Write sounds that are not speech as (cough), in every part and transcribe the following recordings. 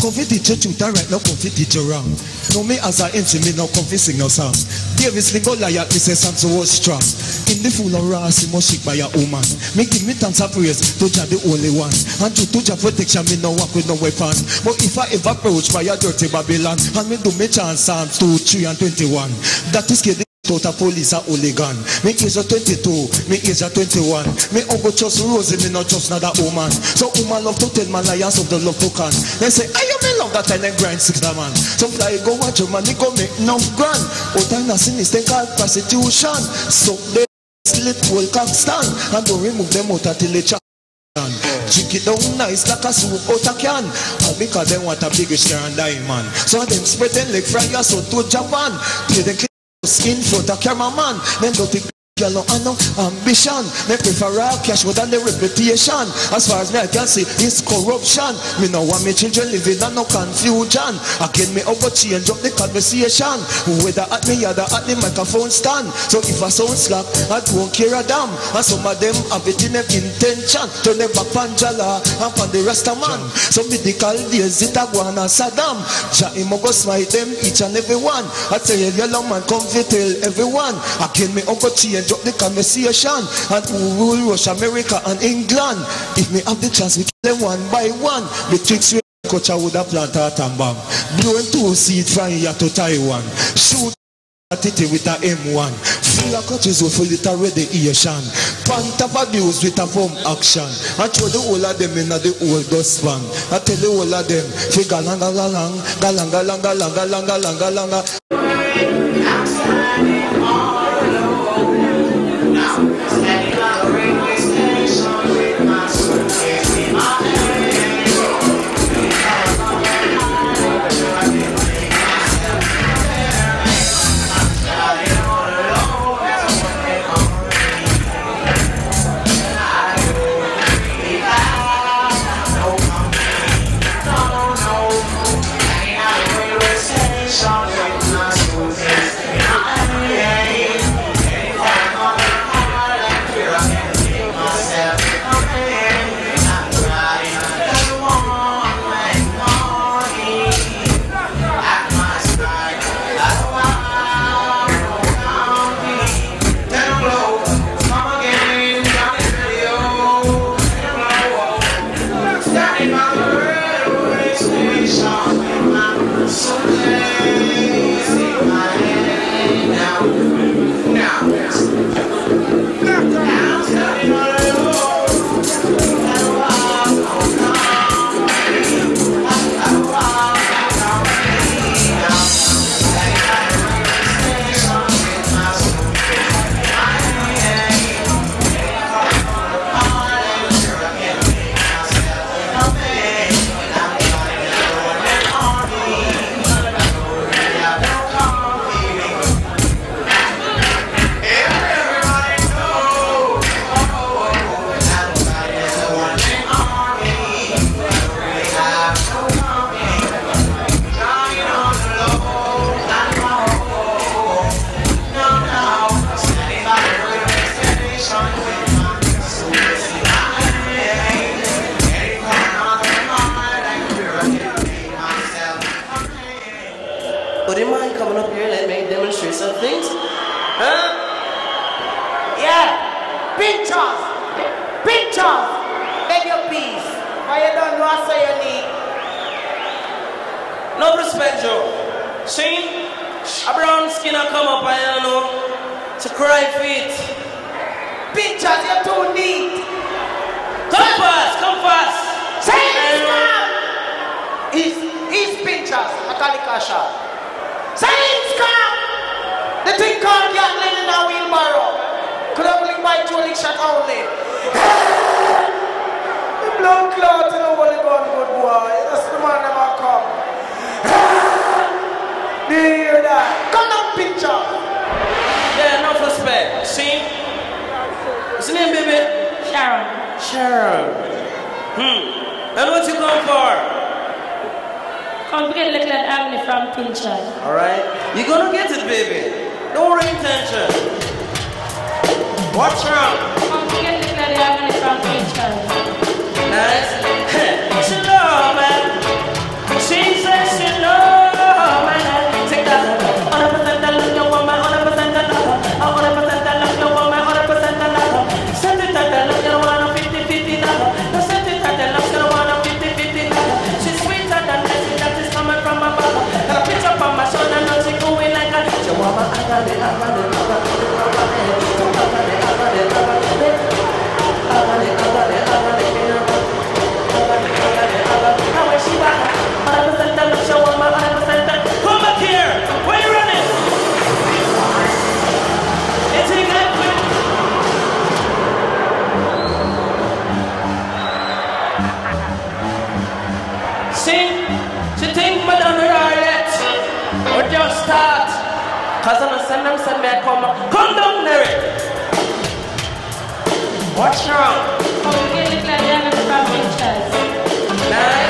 Coffee teacher tutor right now, coffee teacher wrong. Know me as an instrument, now coffee sing no song. Davis the Goliath, me say Samson was strong. In the full of rass, he must shake by a woman. Me give me thanks and praise, to Jah the only one. And to, to Jah protection, me no walk with no weapon. But if I ever approach by a dirty Babylon, and me do me chance Psalms 2, 3 and 21. That is good. Total police hooligan. Me age a 22, me age a 21. Me uncle trust Rosie, me not trust another woman. So woman love to tell my liars of the love to can. They say, I am in love that then grind six the man. Some fly go watch your money go make no grand. What I not sin is they call prostitution. So they slit will cock stand and don't remove them out until they chat. Drink it down nice like a soup out a can All because them want a bigger share and diamond So them spread them like fryers out to Japan Till they skin for the cameraman. Men don't think. Girl, no, I know ambition. Me prefer raw cash more than the reputation. As far as me I can see, it's corruption. Me no want me children living in no confusion. Again, me over change up the conversation. Whether at me or at the microphone stand. So if I sound slack, I don't care a damn. And some of them have it in them intention. Turn them back panjala and pan the rest of man. So medical days it a go on a Saddam. Jah him go smite them each and every one. I tell you, yellow man come fi tell everyone. Again, me over change up the conversation and who rule Russia, America and England. If me have the chance, we kill them one by one. Betwixt we coach would have plant a bomb. Blowing two seed from here to Taiwan. Shoot it with a M1 Full of coaches with full little radiation Pant of abuse with a form action I throw the whole of them in the old dustpan I tell the whole of them Fi galang galang galang galang galang galang galang galang things? Huh? Yeah. Pictures. Pictures. Beg your peace. Why you don't know so you need? No respect, Joe. See? A brown skinner come up and you know to cry feet. Pictures, you're too neat. Come fast, come fast. Say it now. Is is pictures, Metallica. Say it, Scott. The thing called Gatling in a wheelbarrow. Could have been by Jolie shot only. (laughs) the blood clot in the holy gun, good boy. That's the man never come. Do you hear that? Come on, picture. Yeah, enough respect. See? What's your name, baby? Sharon. Sharon. Hmm. And what you come for? Come get little Agni from Pinchers. Alright. You're gonna get it, baby. No intention. Watch out. Han ska inte kläda över ifrån Rachel. Nej, shalom. Just start? Cause I'm gonna send them send me a come Come down there! What's wrong? I'm getting the clear I'm going to from Pinchers. Nice.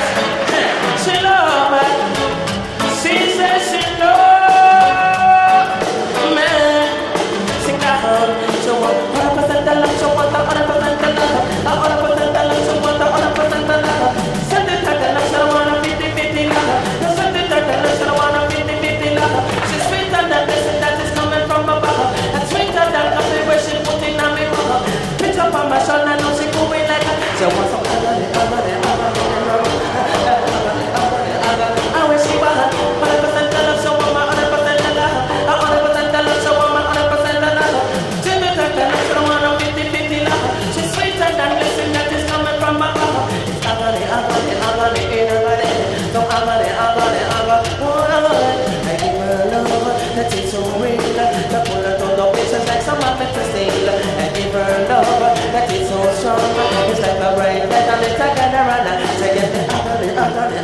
Like some magnet to steal. I give her love that is so strong. It's like a bright light and it's a camera. She get the. Agony, agony.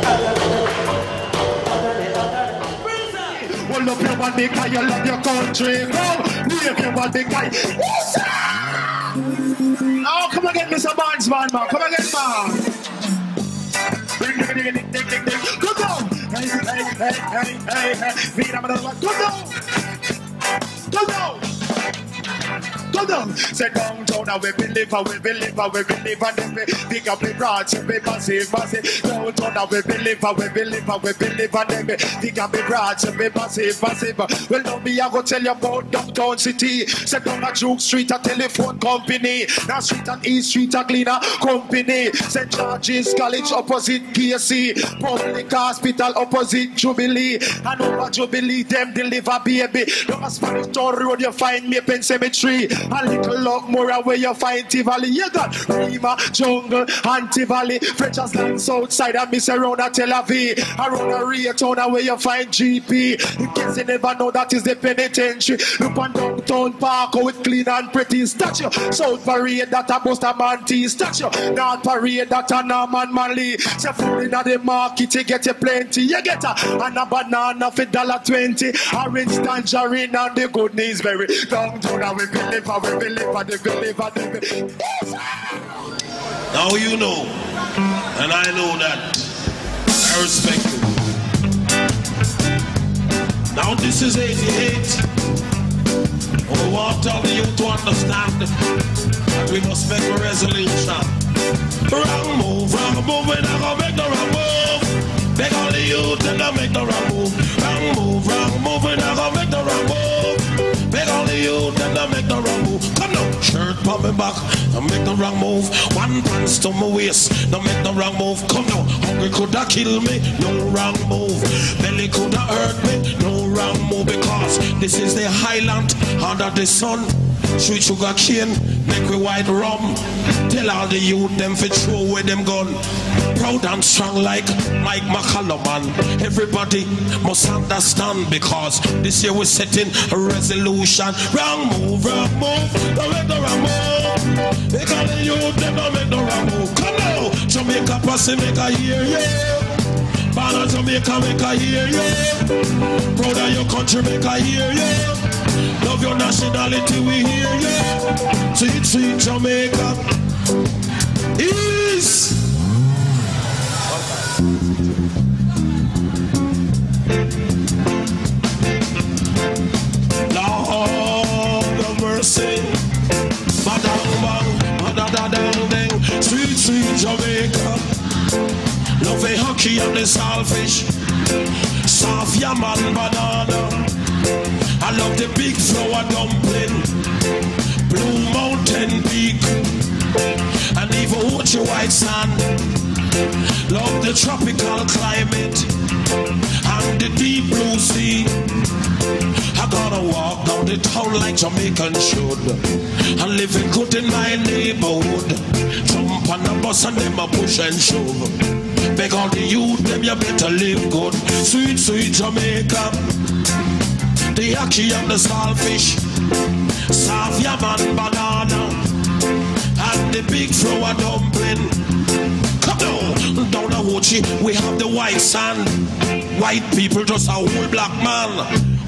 Brings her. Hold up your body, cause you love your country. Come, wave your body, cause yes. Oh, come again, Mr. Barnes, man, man. Come again, man. Go down. Hey, hey, hey, hey, hey, hey. Go down. Go down. Thank you. Go down. Say downtown, we believe, we believe, we believe, and then we pick up the branch, we massive, massive. Downtown, we believe, we believe, we believe, and then we pick up the branch, we massive, massive. Well, now me, I go tell you about downtown city. Say down a Duke Street, a telephone company. Now Street and East Street, a cleaner company. St. George's College opposite PSC. Public Hospital opposite Jubilee. And over Jubilee, them deliver baby. Down a Spanish Town Road, you find May Pen Cemetery. A little lot more where you find Tivoli. You got Rema, Jungle, and Tivoli. French's land Southside, and Miss around a Tel Aviv. Around a Rae Town, where you find GP. In case you never know, that is the penitentiary. Look on downtown park, it clean and pretty. Statue. South Parade, that a Bustamante. Statue. North Parade, that a Norman Manley. Say food in the market, you get you plenty. You get a, and a banana for dollar twenty. Orange tangerine and the good news berry. And we believe, we we. Now you know, and I know that. I respect you. Now this is 88. We want all the youth to understand that we must make a resolution. Wrong move, wrong move, we're not gonna make the wrong move. Beg all the youth and not make the wrong move. Wrong move, wrong move, we're not gonna make the wrong move. Beg all the youth and not make the wrong move. Come now, shirt pop me back, don't make the wrong move. One pants to my waist, don't make the wrong move. Come now, hungry coulda kill me, no wrong move. Belly coulda hurt me, no wrong move because this is the highland under the sun. Sweet sugar cane, make we white rum. Tell all the youth them fi throw away them gun. Proud and strong like Mike McCallum man. Everybody must understand because this year we're setting a resolution. Wrong move, wrong move, don't make the wrong move. They call the youth them don't make the wrong move. Come now, Jamaica posse make a hear yeah. Born in Jamaica make a hear yeah. Proud of your country make a hear yeah of your nationality, we hear you. Sweet, sweet Jamaica. Is. Lord of mercy. Badang bang, dang. Sweet, sweet Jamaica. Love a ackee and the saltfish. Soft man, banana. I love the big flour dumpling. Blue Mountain Peak. And even Uchi White Sand. Love the tropical climate. And the deep blue sea. I gotta walk down the town like Jamaican should. And living good in my neighborhood. Jump on the bus and them a push and shove. Beg all the youth, them you better live good. Sweet, sweet Jamaica. The ackee and the saltfish. Yam and banana. And the big flour dumpling. Come down, down the Wuchi, we have the white sand. White people just a whole black man.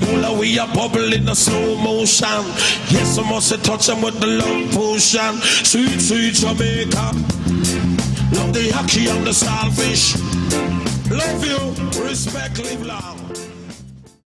All the way a bubble in the slow motion. Yes, I must touch them with the love potion. Sweet, sweet Jamaica. Love the ackee and the saltfish. Love you, respect, live long.